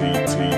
T T.